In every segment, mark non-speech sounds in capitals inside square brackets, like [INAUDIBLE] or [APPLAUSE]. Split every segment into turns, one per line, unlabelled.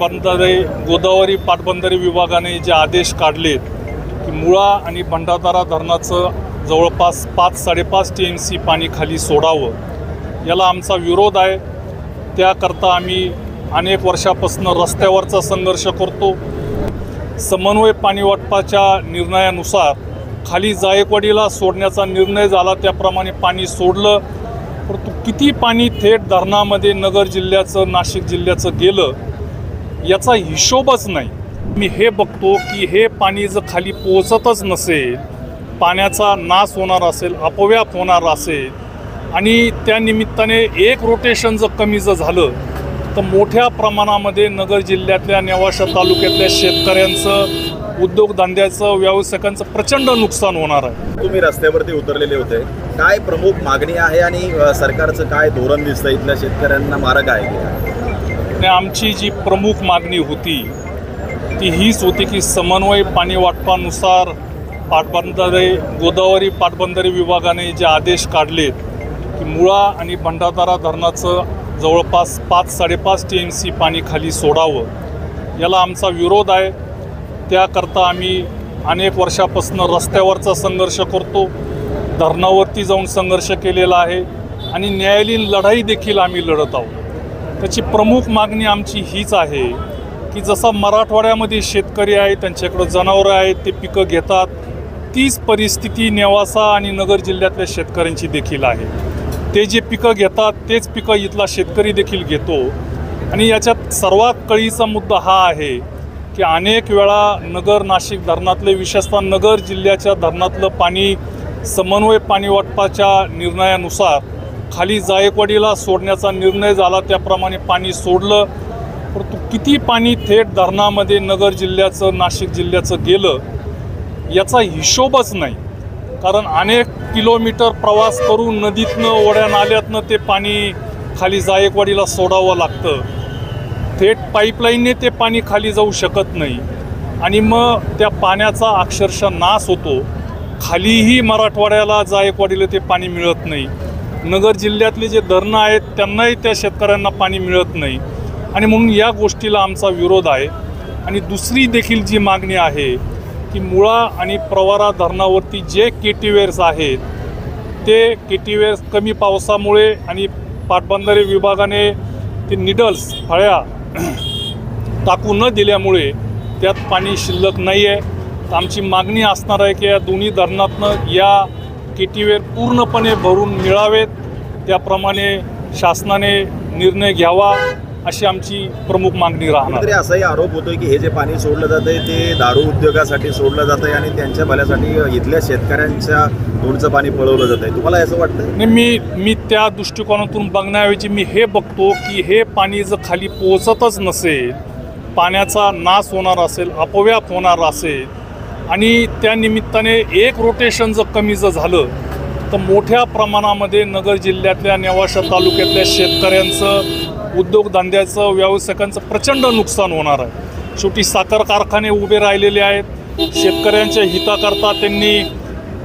बंधारे गोदावरी पाटबंधारे विभागाने जे आदेश काढलेत की मुळा आणि भंडारदारा धरणाचं जवळपास पाच साडेपाच टी एम सी पाणी खाली सोडावं याला आमचा विरोध आहे. त्याकरता आम्ही अनेक वर्षापासून रस्त्यावरचा संघर्ष करतो. समन्वय पाणी वाटपाच्या निर्णयानुसार खाली जायकवाडीला सोडण्याचा निर्णय झाला त्याप्रमाणे पाणी सोडलं. परंतु किती पाणी थेट धरणामध्ये नगर जिल्ह्याचं नाशिक जिल्ह्याचं गेलं याचा हिशोबच नाही. मी हे बघतो की हे पाणी जर खाली पोचतच नसेल पाण्याचा नाश होणार असेल अपव्याप होणार असेल आणि त्या निमित्ताने एक रोटेशन जर कमी जर झालं तर मोठ्या प्रमाणामध्ये नगर जिल्ह्यातल्या नेवाशा तालुक्यातल्या शेतकऱ्यांचं उद्योगधंद्याचं व्यावसायिकांचं प्रचंड नुकसान होणार आहे.
तुम्ही रस्त्यावरती उतरलेले होते. काय प्रमुख मागणी आहे आणि सरकारचं काय धोरण दिसतं इथल्या शेतकऱ्यांना मार्ग आहे.
आणि आमची जी प्रमुख मागणी होती ती हीच होती की समन्वय पाणी वाटपानुसार पाटबंधारे गोदावरी पाटबंधारे विभागाने जे आदेश काढलेत की मुळा आणि भंडारदारा धरणाचं जवळपास पाच साडेपाच टी एम सी पाणी खाली सोडावं याला आमचा विरोध आहे. त्याकरता आम्ही अनेक वर्षापासून रस्त्यावरचा संघर्ष करतो धरणावरती जाऊन संघर्ष केलेला आहे आणि न्यायालयीन लढाई देखील आम्ही लढत आहोत. त्याची प्रमुख मागणी आमची हीच आहे की जसा मराठवाड्यामध्ये शेतकरी आहे त्यांच्याकडं जनावरं आहेत ते पिकं घेतात तीच परिस्थिती नेवासा आणि नगर जिल्ह्यातल्या शेतकऱ्यांची देखील आहे. ते जे पिकं घेतात तेच पिकं इथला शेतकरी देखील घेतो. आणि याच्यात सर्वात कळीचा मुद्दा हा आहे की अनेक वेळा नगर नाशिक धरणातले विशेषतः नगर जिल्ह्याच्या धरणातलं पाणी समन्वय पाणी वाटपाच्या निर्णयानुसार खाली जायकवाडीला सोडण्याचा निर्णय झाला त्याप्रमाणे पाणी सोडलं. परंतु किती पाणी थेट धरणामध्ये नगर जिल्ह्याचं नाशिक जिल्ह्याचं गेलं याचा हिशोबच नाही. कारण अनेक किलोमीटर प्रवास करून नदीतनं ओढ्या नाल्यातनं ते पाणी खाली जायकवाडीला सोडावं लागतं. थेट पाईपलाईनने ते पाणी खाली जाऊ शकत नाही. आणि मग त्या पाण्याचा अक्षरशः नाश होतो. खालीही मराठवाड्याला जायकवाडीला ते पाणी मिळत नाही. नगर जिल्ह्यातले जे धरणं आहेत त्यांनाही त्या शेतकऱ्यांना पाणी मिळत नाही. आणि म्हणून या गोष्टीला आमचा विरोध आहे. आणि दुसरी देखील जी मागणी आहे की मुळा आणि प्रवारा धरणावरती जे केटीवेअर्स आहेत ते केटीवेअर्स कमी पावसामुळे आणि पाटबंधारे विभागाने ते निडल्स फळ्या [CLEARS THROAT] टाकू न दिल्यामुळे त्यात पाणी शिल्लक नाही आहे तर आमची मागणी असणार आहे की या दोन्ही धरणातनं या केटीवेअर पूर्णपणे भरून मिळावेत. त्याप्रमाणे शासनाने निर्णय घ्यावा अशी आमची प्रमुख मागणी राहणार.
असाही आरोप होतोय की हे जे पाणी सोडलं जातंय ते दारू उद्योगासाठी सोडलं जातंय आणि त्यांच्या भल्यासाठी इथल्या शेतकऱ्यांच्या तोंडचं पाणी पळवलं जात आहे. तुम्हाला असं वाटतं
आणि मी मी त्या दृष्टिकोनातून बघण्याऐवजी मी हे बघतो की हे पाणी जर खाली पोचतच नसेल पाण्याचा नाश होणार असेल अपव्याप होणार असेल आणि त्या निमित्ताने एक रोटेशन जर कमी जर झालं तर मोठ्या प्रमाणामध्ये नगर जिल्ह्यातल्या नेवाशा तालुक्यातल्या शेतकऱ्यांचं उद्योगधंद्याचं व्यावसायिकांचं प्रचंड नुकसान होणार आहे. शेवटी साखर कारखाने उभे राहिलेले आहेत. शेतकऱ्यांच्या हिताकरता त्यांनी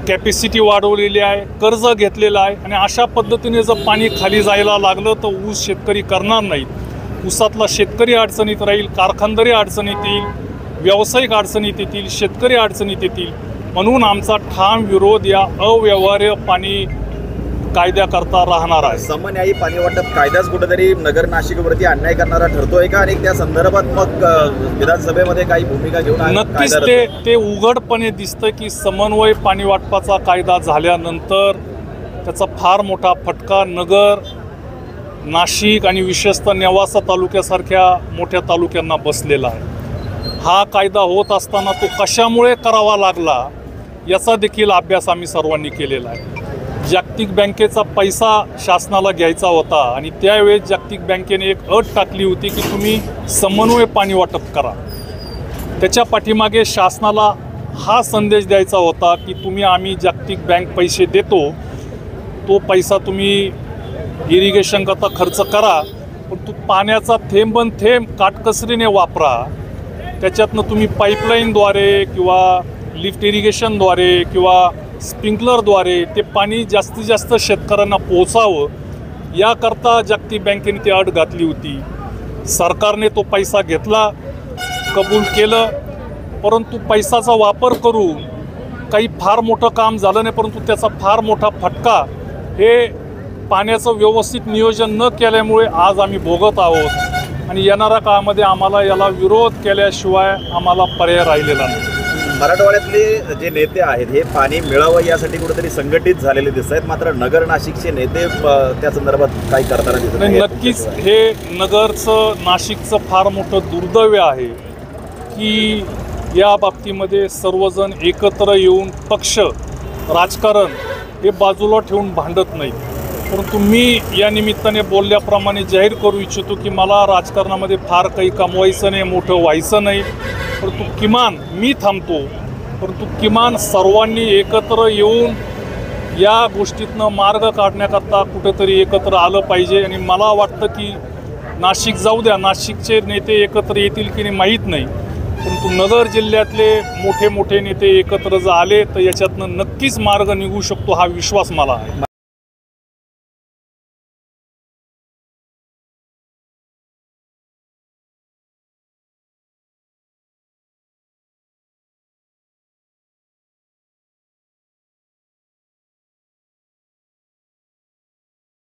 कॅपॅसिटी वाढवलेली आहे कर्ज घेतलेलं आहे आणि अशा पद्धतीने जर पाणी खाली जायला लागलं तर ऊस शेतकरी करणार नाहीत. ऊसातला शेतकरी अडचणीत राहील कारखानदारी अडचणीत येईल. व्यावसायिक अडचणीत येतील शेतकरी अडचणीत येतील. म्हणून आमचा ठाम विरोध या अव्यवहार्य पाणी कायद्याकरता राहणार आहे.
समन्यायी पाणी वाटप कायदाच कुठेतरी नगर नाशिकवरती अन्याय करणारा ठरतोय का? आणि त्या संदर्भात मग विधानसभेमध्ये काही भूमिका घेऊन
नक्कीच ते ते उघडपणे दिसतं की समन्वय पाणी वाटपाचा कायदा झाल्यानंतर त्याचा फार मोठा फटका नगर नाशिक आणि विशेषतः नेवासा तालुक्यासारख्या मोठ्या तालुक्यांना बसलेला आहे. हा कायदा होत असताना तो कशामुळे करावा लागला याचा देखील अभ्यास आम्ही सर्वांनी केलेला आहे. जागतिक बँकेचा पैसा शासनाला घ्यायचा होता आणि त्यावेळेस जागतिक बँकेने एक अट टाकली होती की तुम्ही समन्वय पाणी वाटप करा. त्याच्या पाठीमागे शासनाला हा संदेश द्यायचा होता की तुम्ही आम्ही जागतिक बँक पैसे देतो तो पैसा तुम्ही इरिगेशनकरता खर्च करा पण तो पाण्याचा थेंबन थेंब काटकसरीने वापरा. त्याच्यातनं तुम्ही पाईपलाईनद्वारे किंवा लिफ्ट इरिगेशनद्वारे किंवा स्प्रिंकलरद्वारे ते पाणी जास्तीत जास्त शेतकऱ्यांना पोचावं याकरता जागतिक बँकेने ती अट घातली होती. सरकारने तो पैसा घेतला कबूल केलं परंतु पैसाचा वापर करून काही फार मोठं काम झालं नाही परंतु त्याचा फार मोठा फटका हे पाण्याचं व्यवस्थित नियोजन न केल्यामुळे आज आम्ही भोगत आहोत. आणि येणाऱ्या काळामध्ये आम्हाला याला विरोध केल्याशिवाय आम्हाला पर्याय राहिलेला नाही.
मराठवाड्यातले जे नेते आहेत हे पाणी मिळावं यासाठी कुठेतरी संघटित झालेले दिसत आहेत. मात्र नगर नाशिकचे नेते त्या संदर्भात काही करताना दिसत
नाही. नक्कीच हे नगरचं नाशिकचं फार मोठं दुर्दैव आहे की या बाबतीमध्ये सर्वजण एकत्र येऊन पक्ष राजकारण हे बाजूला ठेवून भांडत नाहीत. परंतु मी या निमित्ताने बोलल्याप्रमाणे जाहीर करू इच्छितो की मला राजकारणामध्ये फार काही कमवायचं नाही मोठं व्हायचं नाही. परंतु किमान मी थांबतो. परंतु किमान सर्वांनी एकत्र येऊन या गोष्टीतनं मार्ग काढण्याकरता कुठेतरी एकत्र आलं पाहिजे. आणि मला वाटतं की नाशिक जाऊ द्या. नाशिकचे नेते एकत्र येतील की नाही माहीत नाही. परंतु नगर जिल्ह्यातले मोठे मोठे नेते एकत्र जर आले तर याच्यातनं नक्कीच मार्ग निघू शकतो हा विश्वास मला आहे.